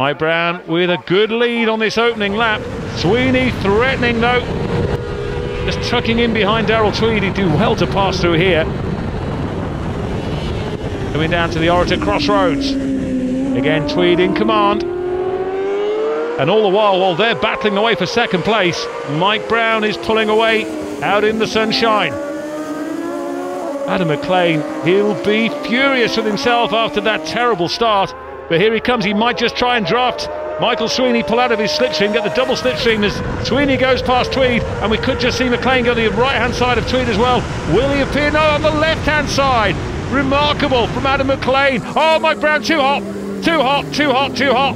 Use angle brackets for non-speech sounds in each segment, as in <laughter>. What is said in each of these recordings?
Mike Browne with a good lead on this opening lap. Sweeney threatening though. Just tucking in behind Daryl Tweed. He'd do well to pass through here. Coming down to the Orritor Crossroads. Again, Tweed in command. And all the while, while they're battling away for second place, Mike Browne is pulling away out in the sunshine. Adam McLean, he'll be furious with himself after that terrible start. But here he comes. He might just try and draft Michael Sweeney pull out of his slipstream, get the double slipstream as Sweeney goes past Tweed, and we could just see McLean go to the right hand side of Tweed as well. Will he appear? No, on the left hand side. Remarkable from Adam McLean. Oh, Mike Browne, too hot, too hot, too hot, too hot.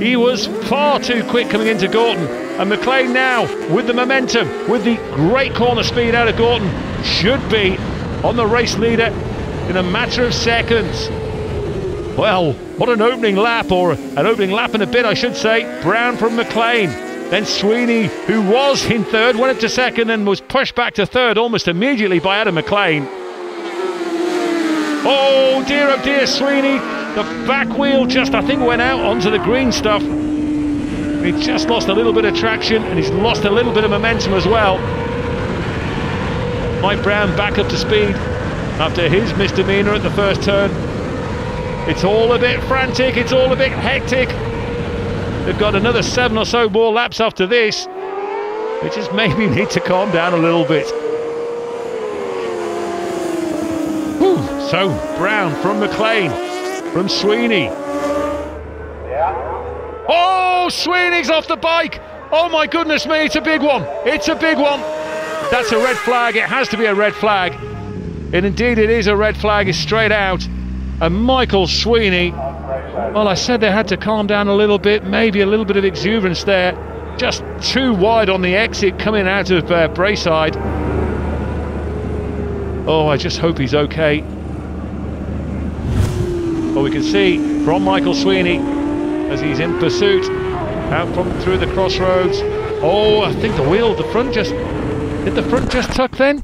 He was far too quick coming into Gorton. And McLean now, with the momentum, with the great corner speed out of Gorton, should be on the race leader in a matter of seconds. Well, what an opening lap, or an opening lap and a bit, I should say. Browne from McLean. Then Sweeney, who was in third, went up to second and was pushed back to third almost immediately by Adam McLean. Oh dear, oh dear, Sweeney. The back wheel just, I think, went out onto the green stuff. He just lost a little bit of traction and he's lost a little bit of momentum as well. Mike Browne back up to speed after his misdemeanor at the first turn. It's all a bit frantic, it's all a bit hectic. They've got another seven or so more laps after this. They just maybe <laughs> need to calm down a little bit. Whew. So Browne from McLean, from Sweeney. Yeah. Oh, Sweeney's off the bike. Oh my goodness me, it's a big one. It's a big one. That's a red flag. It has to be a red flag. And indeed it is a red flag. It's straight out and Michael Sweeney. Well, I said they had to calm down a little bit, maybe a little bit of exuberance there. Just too wide on the exit coming out of uh, Braeside. Oh, I just hope he's okay. Well, we can see from Michael Sweeney as he's in pursuit out from through the crossroads. Oh, I think the wheel, the front just did the front just tuck then?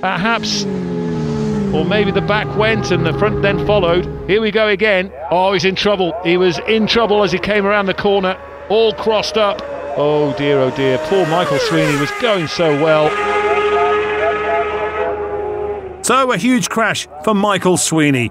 Perhaps or maybe the back went and the front then followed. Here we go again. Oh, he's in trouble. He was in trouble as he came around the corner, all crossed up. Oh dear, oh dear. Poor Michael Sweeney was going so well. So, a huge crash for Michael Sweeney.